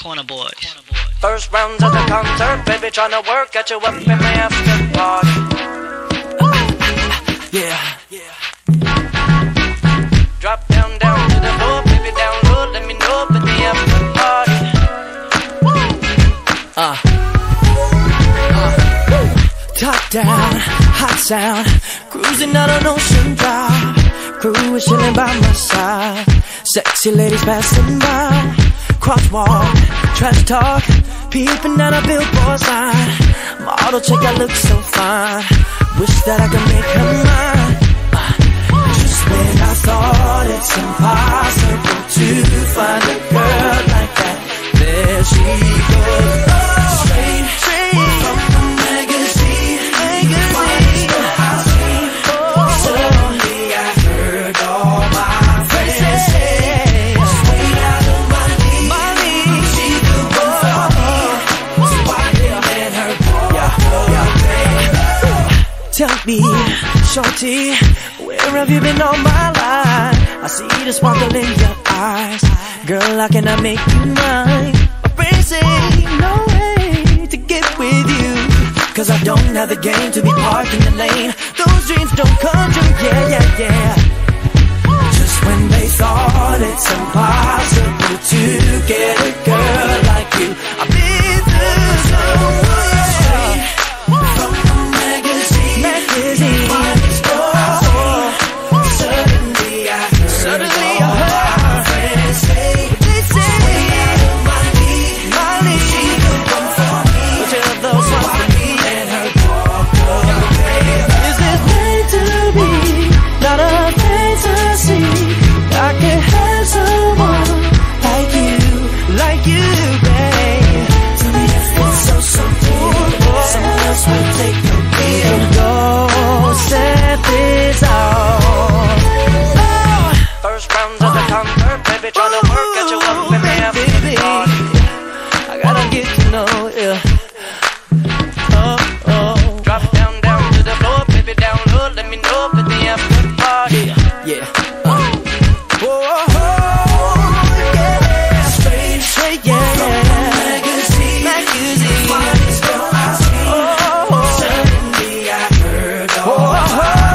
Corner Boys. First rounds of the concert, baby, tryna work, got you up in my after party. Yeah. Drop down, down to the floor, baby, down low, let me know if the after party. Uh. Uh. Top down, hot sound, cruising out on Ocean Drive. Crew is chilling by my side, sexy ladies passing by. Crosswalk, trash talk, peeping down a billboard sign. Model check, I look so fine. Wish that I could make her mine. Tell me, shorty, where have you been all my life? I see the sparkle in your eyes. Girl, how can I make you mine? My no way to get with you. Cause I don't have the game to be parked in the lane. Those dreams don't come true, yeah, yeah, yeah. Just when they thought it's impossible Else will take your beat. Go set this out. First rounds of the concert, baby, tryna work, got you up in the after party. I gotta get to know you. Oh, oh. Drop down, down to the floor, baby, down low. Let me know if the after party. Yeah, yeah. Uh. Whoa, yeah. Straight, straight, yeah, yeah. Magazine, magazine. All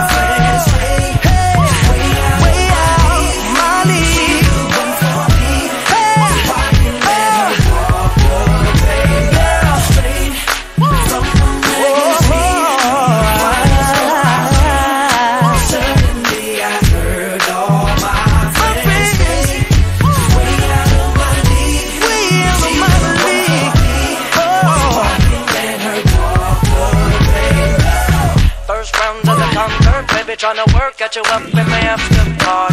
tryna work, got you up in my after party.